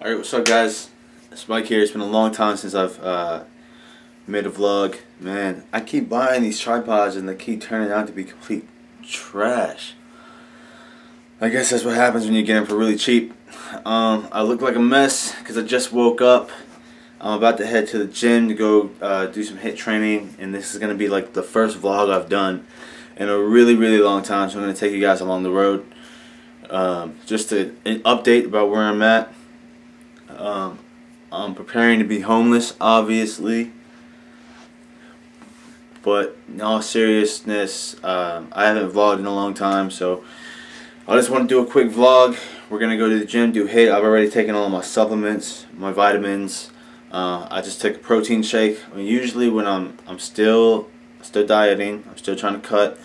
Alright, what's up guys? It's Mike here. It's been a long time since I've uh, made a vlog. Man, I keep buying these tripods and they keep turning out to be complete trash. I guess that's what happens when you get them for really cheap. Um, I look like a mess because I just woke up. I'm about to head to the gym to go uh, do some HIIT training and this is going to be like the first vlog I've done in a really really long time so I'm going to take you guys along the road um, just to an update about where I'm at um, I'm preparing to be homeless, obviously. But in all seriousness, um, I haven't vlogged in a long time, so I just want to do a quick vlog. We're gonna go to the gym, do HIIT. I've already taken all my supplements, my vitamins. Uh, I just took a protein shake. I mean, usually when I'm I'm still still dieting, I'm still trying to cut.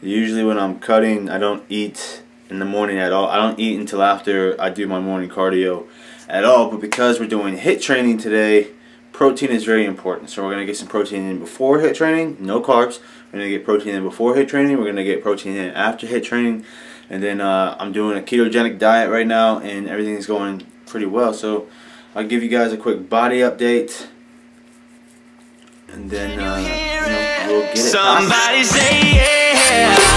Usually when I'm cutting, I don't eat in the morning at all. I don't eat until after I do my morning cardio at all, but because we're doing HIIT training today, protein is very important. So we're going to get some protein in before HIIT training, no carbs. We're going to get protein in before HIIT training. We're going to get protein in after HIIT training. And then uh, I'm doing a ketogenic diet right now, and everything's going pretty well. So I'll give you guys a quick body update. And then, uh, you know, we'll get it. Somebody say yeah.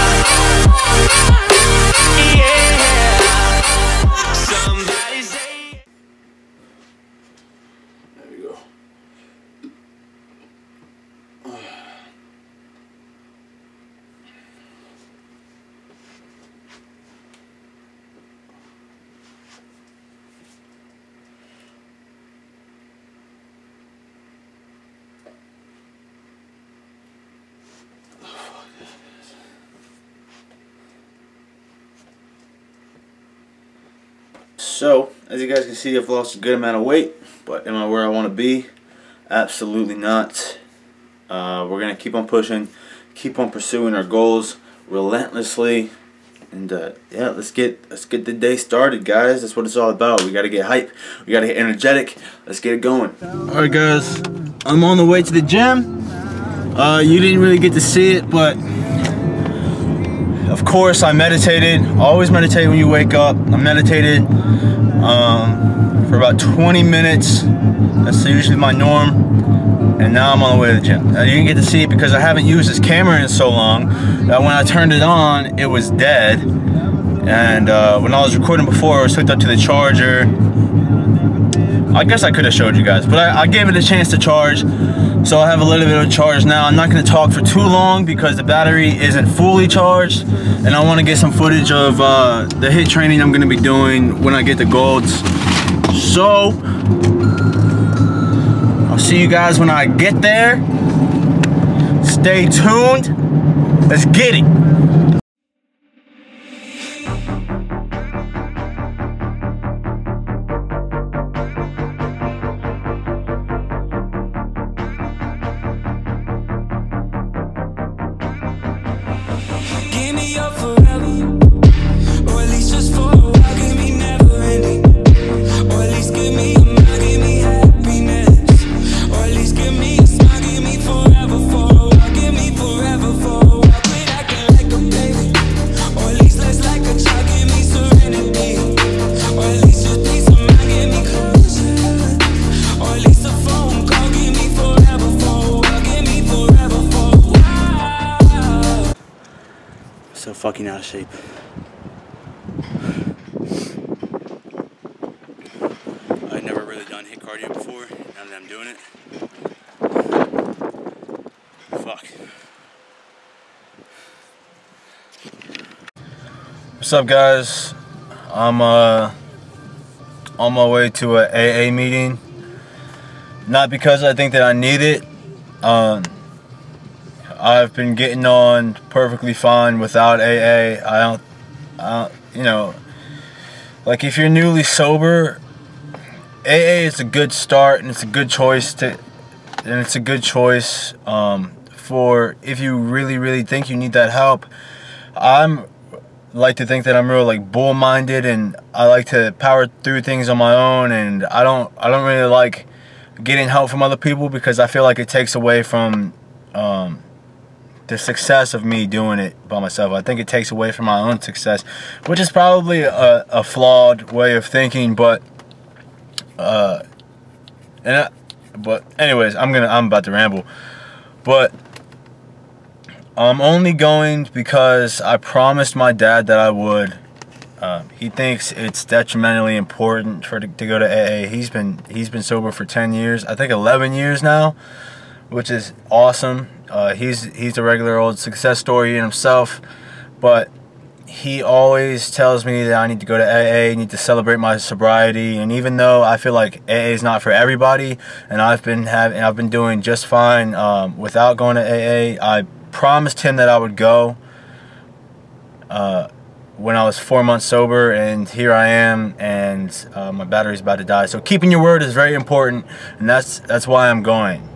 So, as you guys can see, I've lost a good amount of weight, but am I where I want to be? Absolutely not. Uh, we're going to keep on pushing, keep on pursuing our goals relentlessly. And uh, yeah, let's get let's get the day started, guys. That's what it's all about. We got to get hype. We got to get energetic. Let's get it going. All right, guys. I'm on the way to the gym. Uh, you didn't really get to see it, but of course, I meditated. Always meditate when you wake up. I meditated um, for about 20 minutes. That's usually my norm. And now I'm on the way to the gym. Now, you didn't get to see it because I haven't used this camera in so long that when I turned it on, it was dead. And uh, when I was recording before, it was hooked up to the charger. I guess I could have showed you guys, but I, I, gave it a chance to charge. So I have a little bit of charge now. I'm not going to talk for too long because the battery isn't fully charged. And I want to get some footage of uh, the HIIT training I'm going to be doing when I get the Gold's. So, I'll see you guys when I get there. Stay tuned. Let's get it. Fucking out of shape. I've never really done HIIT cardio before. Now that I'm doing it. Fuck. What's up guys? I'm uh on my way to a AA meeting. Not because I think that I need it. Um, I've been getting on perfectly fine without AA. I don't, I don't, you know, like if you're newly sober, AA is a good start and it's a good choice to, and it's a good choice um, for if you really, really think you need that help. I'm like to think that I'm real like bull-minded and I like to power through things on my own and I don't, I don't really like getting help from other people because I feel like it takes away from the success of me doing it by myself. I think it takes away from my own success, which is probably a, a flawed way of thinking, but Uh, and I, but anyways, I'm gonna I'm about to ramble, but I'm only going because I promised my dad that I would. Uh, he thinks it's detrimentally important for to, to go to AA. He's been he's been sober for 10 years, I think 11 years now, which is awesome. Uh, he's he's a regular old success story in himself, but he always tells me that I need to go to AA, need to celebrate my sobriety, and even though I feel like AA is not for everybody, and I've been having I've been doing just fine um, without going to AA, I promised him that I would go uh, when I was four months sober, and here I am, and uh, my battery's about to die. So keeping your word is very important, and that's that's why I'm going.